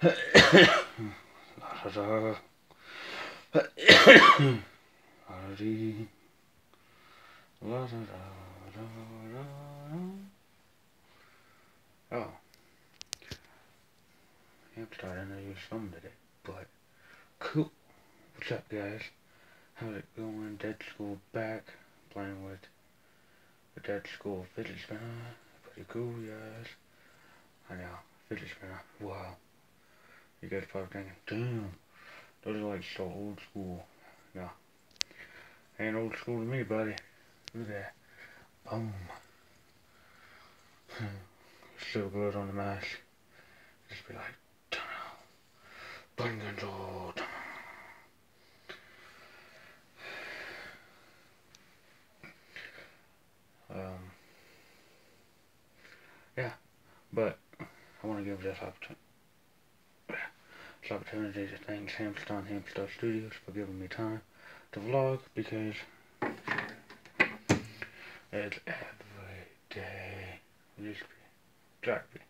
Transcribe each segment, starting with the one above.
Oh. I'm starting to use some today, but cool. What's up, guys? How's it going? Dead School back, playing with the Dead School fidget spinner. Pretty cool, guys. I know, fidget spinner. Wow. You guys probably thinking, damn, those are like so old school. No. Ain't old school to me, buddy. Look at that. Boom. Still good on the mask. Just be like, button control. Um, yeah, but I want to give this opportunity, this opportunity to thank Hampstar and Hampstar Studios for giving me time to vlog because it's every day. Just be, be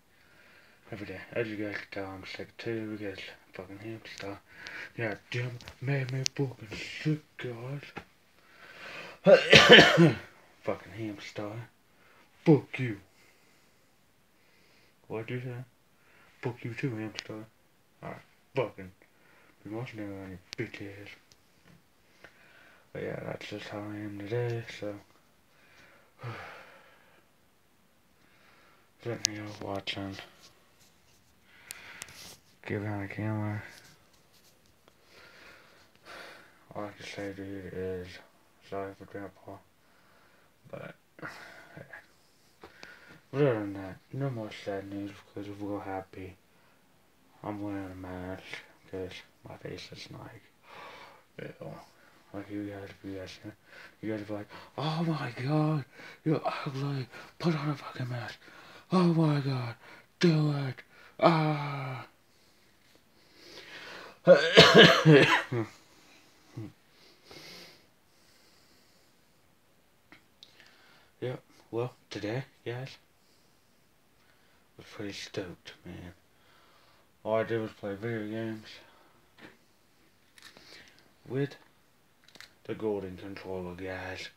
every day. As you guys can tell, I'm sick too because fucking Hampstar. Yeah, damn, made me fucking sick, guys. fucking Hampstar. Fuck you. What'd you say? Fuck you too, Hampstar. Alright, fucking. Be watching it on your bitch ass. But yeah, that's just how I am today, so. Sitting here watching. Get behind the camera. All I can say, dude, is sorry for Grandpa. But, other than that, no more sad news because we're happy. I'm wearing a mask because my face is like, ew. Like you guys be asking, you guys be like, oh my god, you're ugly, put on a fucking mask. Oh my god, do it. Ah. Yep. Well, today, guys, was pretty stoked, man. All I did was play video games with the golden controller, guys.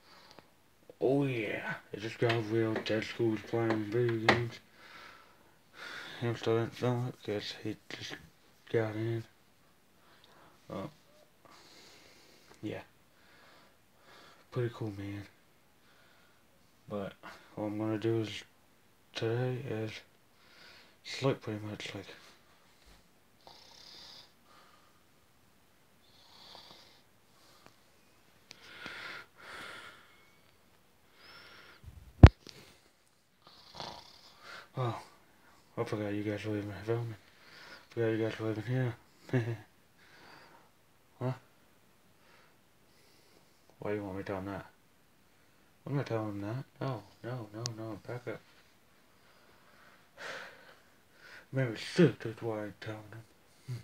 Oh yeah, it just got real. Dead School's playing video games. Him still didn't film it because he just got in. Uh, yeah. Pretty cool, man. But what I'm gonna do is today is sleep pretty much like Oh, I forgot you guys were even filming. Forgot you guys were even here. huh? Why you want me to tell him that? I'm not telling him that. No, no, no, no, back up. Maybe sick, that's why I'm telling him.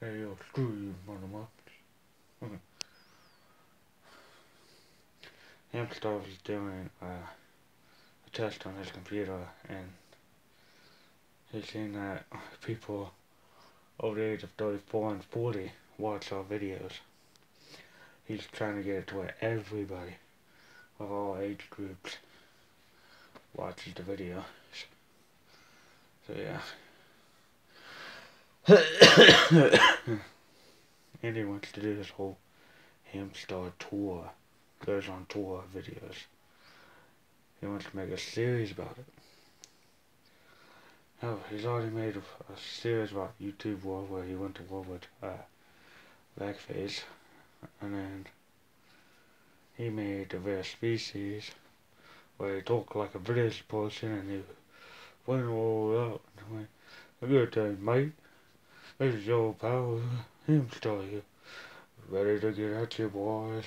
Hey, yo, screw you, motherfuckers. Hmm. Hampstar was doing uh, test on his computer, and he's seen that people over the age of 34 and 40 watch our videos he's trying to get it to where everybody of all age groups watches the video. So yeah. Andy wants to do this whole hamster tour, goes on tour videos. He wants to make a series about it. Oh, he's already made a, series about YouTube War where he went to war with uh, Blackface and then he made the rare species where he talked like a British person and he went all out and went, a good day, mate. This is your pal, Hampstar here. Ready to get at you boys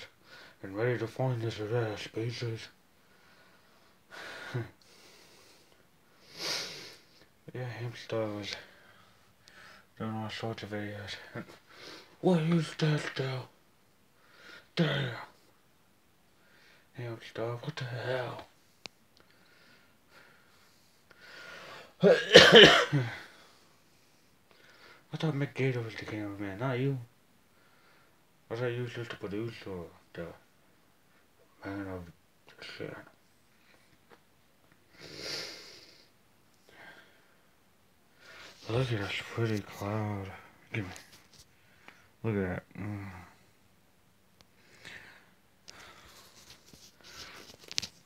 and ready to find this rare species. Yeah, Hampstar was doing all sorts of videos. what is that still? Damn. Stuff, what the hell? I thought Mick Gator was the cameraman, not you. I thought you was just the producer the man of the shit. Look at this pretty cloud. Give me. Look at that. Mm.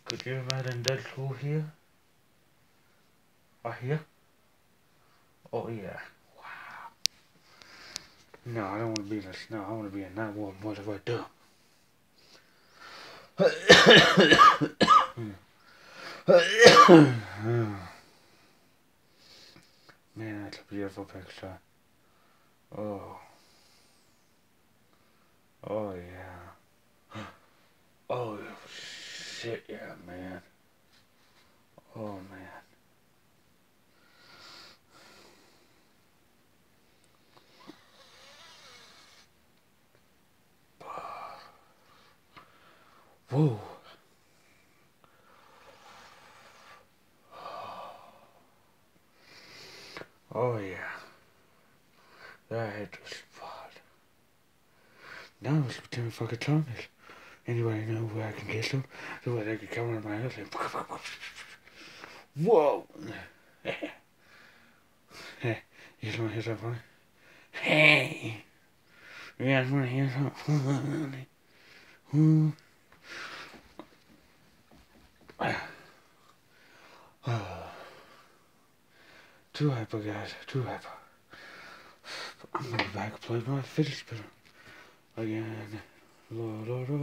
Could you imagine Deadpool here? Or here? Oh yeah. Wow. No, I don't want to be in the snow. I want to be in that warm weather right there. Man, that's a beautiful picture. Oh. Oh yeah. Oh shit, yeah, man. Oh man. Whoa. Oh yeah. That hit the spot. It's pretending fucking tunnels. Anybody know where I can get them? So where they can come in my house and Whoa! hey, you just wanna hear something funny? Hey! You guys wanna hear something funny? Too hyper, guys. Too hyper. I'm gonna back and play my fidget spinner again. La la la.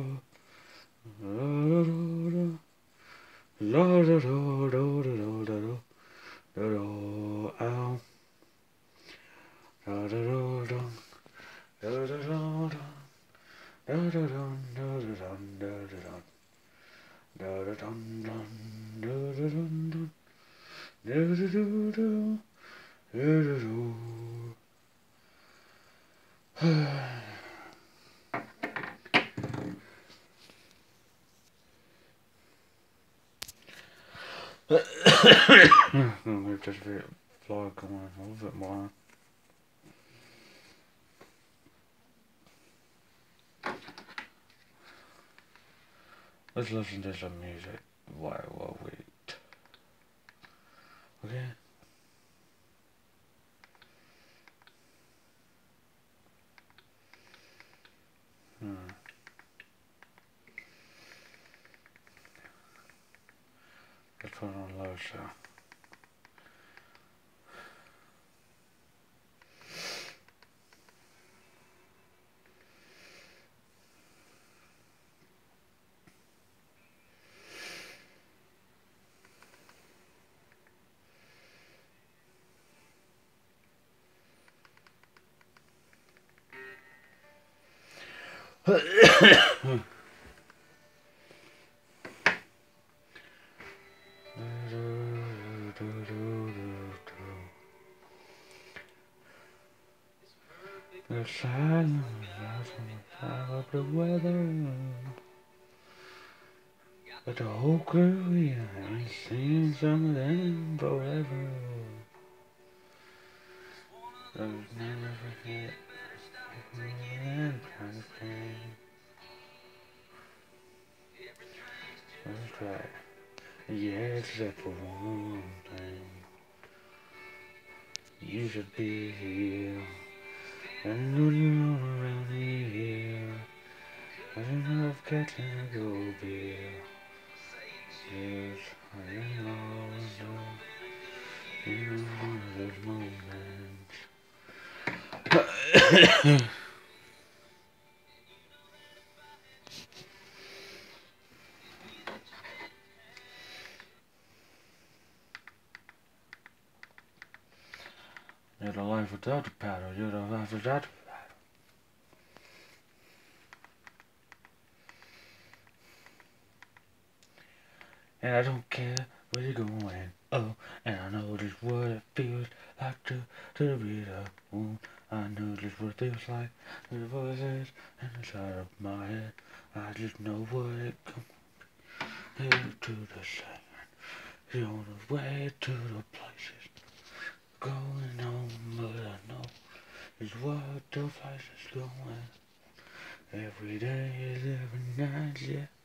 La la la la. La la la la la la la. La la ow. La la. La la la la. Da da dun da da dun da da dun. Da da dun dun da da dun dun. Da da do do. Da da do. Just vlog going a little bit more. Let's listen to some music while we wait. Okay? Hmm. Let's put ain't seen some of them forever. Those never forget. That kind of pain That's right. Yeah, except for one thing. You should be here. And when you're around here, I don't know if catching a go beer. I am always in of those. You're the life without the paddle. You're the life without the And I don't care where you're going. Oh, and I know just what it feels like to to be the moon. I know just what it feels like the voices inside of my head. I just know what it comes here to the on the way to the places going home, but I know is what the place is going. Every day is every night, yeah.